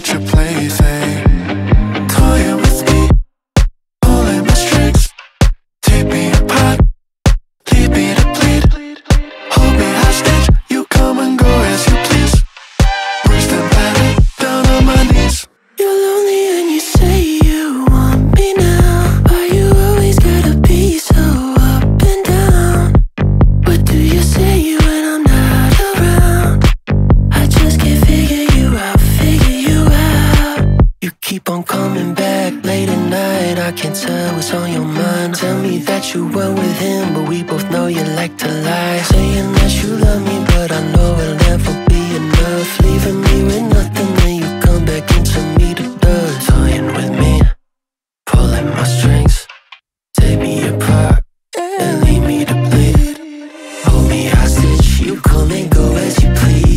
ain't your place, hey. Coming back late at night. I can tell what's on your mind. Tell me that you were with him, but we both know you like to lie. Saying that you love me, but I know it'll never be enough. Leaving me with nothing, then you come back into me to dust. Toying with me, pulling my strings, take me apart and leave me to bleed. Hold me hostage, you come and go as you please.